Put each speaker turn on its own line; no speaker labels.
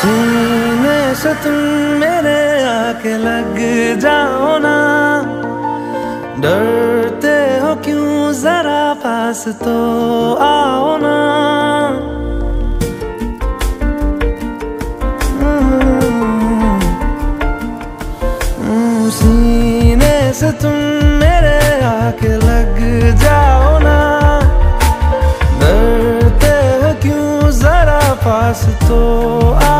सीने से तुम मेरे आके लग जाओ ना। डरते हो क्यों? जरा पास तो आओ ना। हम्म, सीने से तुम मेरे आके लग जाओ ना। डरते हो क्यों? जरा पास तो आओ